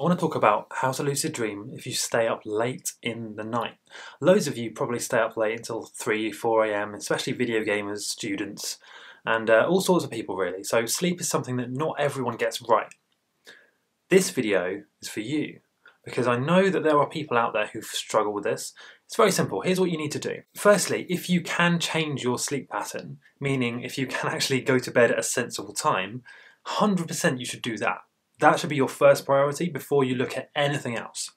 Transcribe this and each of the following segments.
I want to talk about how to lucid dream if you stay up late in the night. Loads of you probably stay up late until 3, 4 a.m., especially video gamers, students, and uh, all sorts of people really. So sleep is something that not everyone gets right. This video is for you because I know that there are people out there who struggle with this. It's very simple. Here's what you need to do. Firstly, if you can change your sleep pattern, meaning if you can actually go to bed at a sensible time, 100% you should do that. That should be your first priority before you look at anything else.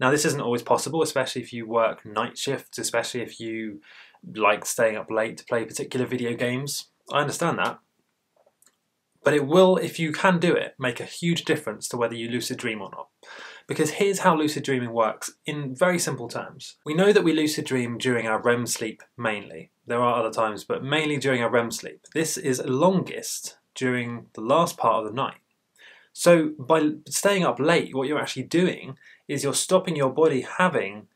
Now, this isn't always possible, especially if you work night shifts, especially if you like staying up late to play particular video games. I understand that. But it will, if you can do it, make a huge difference to whether you lucid dream or not. Because here's how lucid dreaming works in very simple terms. We know that we lucid dream during our REM sleep mainly. There are other times, but mainly during our REM sleep. This is longest during the last part of the night. So by staying up late, what you're actually doing is you're stopping your body having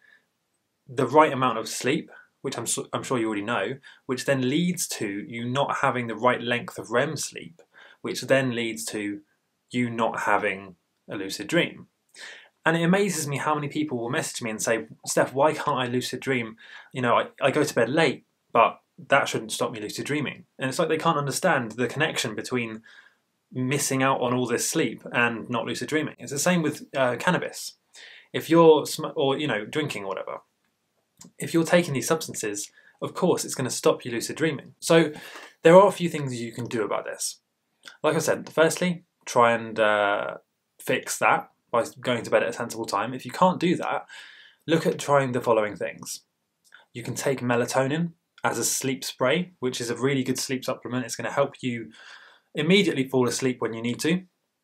the right amount of sleep, which I'm, I'm sure you already know, which then leads to you not having the right length of REM sleep, which then leads to you not having a lucid dream. And it amazes me how many people will message me and say, Steph, why can't I lucid dream? You know, I, I go to bed late, but that shouldn't stop me lucid dreaming. And it's like they can't understand the connection between missing out on all this sleep and not lucid dreaming. It's the same with uh, cannabis. If you're sm- or you know drinking or whatever, if you're taking these substances, of course it's going to stop you lucid dreaming. So there are a few things you can do about this. Like I said, firstly, try and uh, fix that by going to bed at a sensible time. If you can't do that, look at trying the following things. You can take melatonin as a sleep spray, which is a really good sleep supplement. It's going to help you immediately fall asleep when you need to.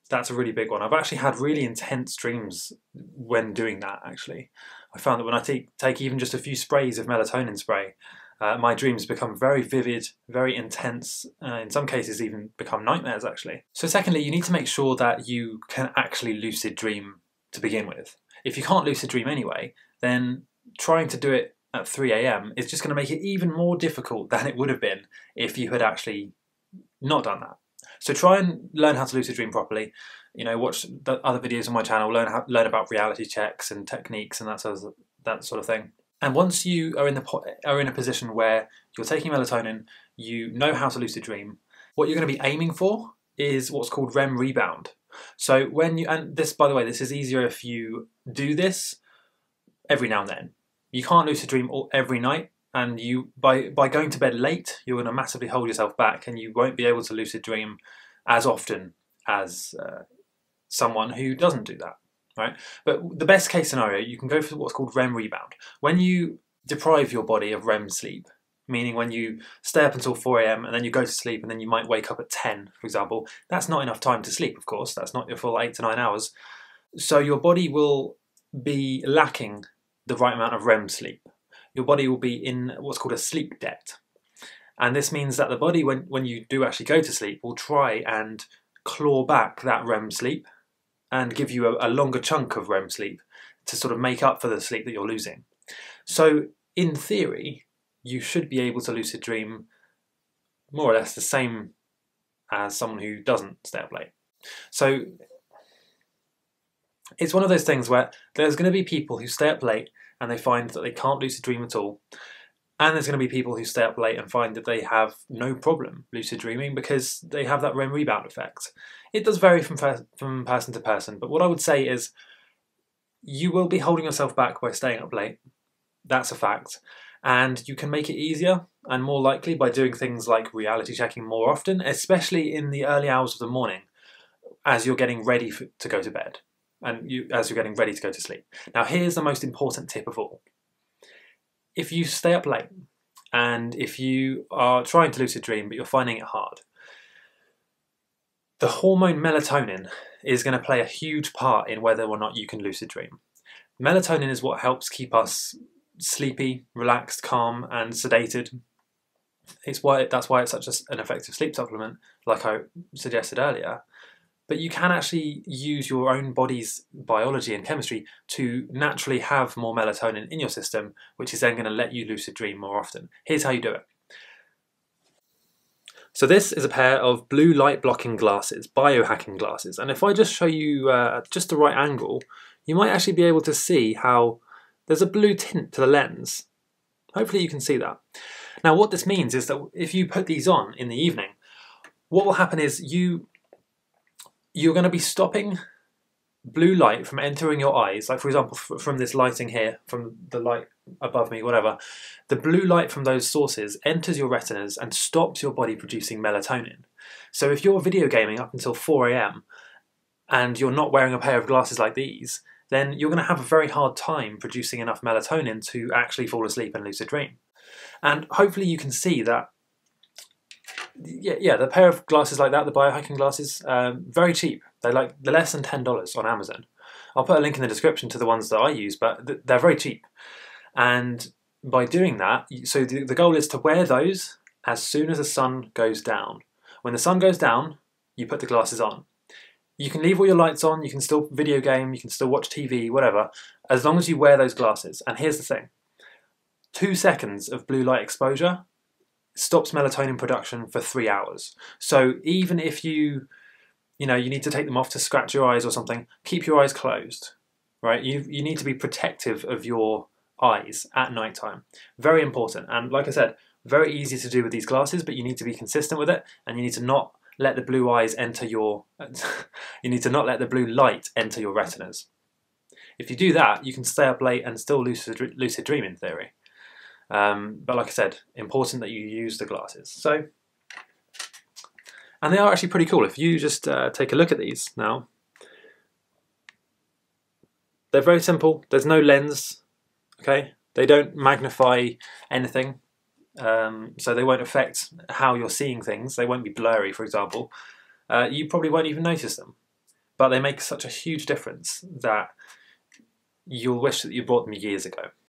That's a really big one. I've actually had really intense dreams when doing that, actually. I found that when I take, take even just a few sprays of melatonin spray, uh, my dreams become very vivid, very intense, uh, in some cases even become nightmares actually. So secondly, you need to make sure that you can actually lucid dream to begin with. If you can't lucid dream anyway, then trying to do it at 3am is just going to make it even more difficult than it would have been if you had actually not done that. So try and learn how to lucid dream properly. You know, watch the other videos on my channel, learn how, learn about reality checks and techniques and that sort of, that sort of thing. And once you are in the are in a position where you're taking melatonin, you know how to lucid dream. What you're going to be aiming for is what's called REM rebound. So when you and this, by the way, this is easier if you do this every now and then. You can't lucid dream all, every night, and you by by going to bed late you're going to massively hold yourself back and you won't be able to lucid dream as often as uh, someone who doesn't do that right? But the best case scenario you can go for what's called REM rebound. When you deprive your body of REM sleep meaning when you stay up until 4am and then you go to sleep and then you might wake up at 10 for example that's not enough time to sleep of course. That's not your full 8 to 9 hours. So your body will be lacking the right amount of REM sleep your body will be in what's called a sleep debt. And this means that the body, when, when you do actually go to sleep, will try and claw back that REM sleep and give you a, a longer chunk of REM sleep to sort of make up for the sleep that you're losing. So, in theory, you should be able to lucid dream more or less the same as someone who doesn't stay up late. So, it's one of those things where there's going to be people who stay up late and they find that they can't lucid dream at all. And there's going to be people who stay up late and find that they have no problem lucid dreaming because they have that REM rebound effect. It does vary from, from person to person, but what I would say is you will be holding yourself back by staying up late. That's a fact. And you can make it easier and more likely by doing things like reality checking more often, especially in the early hours of the morning as you're getting ready for, to go to bed and you as you're getting ready to go to sleep. Now, here's the most important tip of all. If you stay up late and if you are trying to lucid dream but you're finding it hard, the hormone melatonin is going to play a huge part in whether or not you can lucid dream. Melatonin is what helps keep us sleepy, relaxed, calm, and sedated. It's why that's why it's such an effective sleep supplement, like I suggested earlier but you can actually use your own body's biology and chemistry to naturally have more melatonin in your system, which is then going to let you lucid dream more often. Here's how you do it. So this is a pair of blue light blocking glasses, biohacking glasses. And if I just show you uh, just the right angle, you might actually be able to see how there's a blue tint to the lens. Hopefully you can see that. Now what this means is that if you put these on in the evening, what will happen is you you're going to be stopping blue light from entering your eyes, like for example from this lighting here, from the light above me, whatever, the blue light from those sources enters your retinas and stops your body producing melatonin. So if you're video gaming up until 4am and you're not wearing a pair of glasses like these, then you're going to have a very hard time producing enough melatonin to actually fall asleep and lucid dream. And hopefully you can see that yeah, yeah, the pair of glasses like that, the biohacking glasses, um, very cheap. They're like they're less than ten dollars on Amazon. I'll put a link in the description to the ones that I use, but th they're very cheap. And by doing that, so the, the goal is to wear those as soon as the sun goes down. When the sun goes down, you put the glasses on. You can leave all your lights on, you can still video game, you can still watch TV, whatever, as long as you wear those glasses. And here's the thing two seconds of blue light exposure stops melatonin production for three hours. So even if you, you know, you need to take them off to scratch your eyes or something, keep your eyes closed, right? You, you need to be protective of your eyes at night time. Very important. And like I said, very easy to do with these glasses, but you need to be consistent with it and you need to not let the blue eyes enter your, you need to not let the blue light enter your retinas. If you do that, you can stay up late and still lucid, lucid dream in theory. Um, but like I said, important that you use the glasses. So, and they are actually pretty cool. If you just uh, take a look at these now, they're very simple. There's no lens, okay? They don't magnify anything, um, so they won't affect how you're seeing things. They won't be blurry, for example. Uh, you probably won't even notice them, but they make such a huge difference that you'll wish that you bought them years ago.